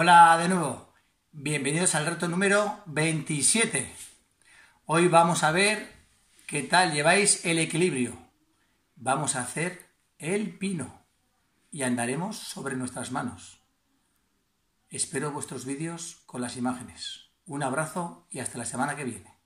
Hola de nuevo, bienvenidos al reto número 27. Hoy vamos a ver qué tal lleváis el equilibrio. Vamos a hacer el pino y andaremos sobre nuestras manos. Espero vuestros vídeos con las imágenes. Un abrazo y hasta la semana que viene.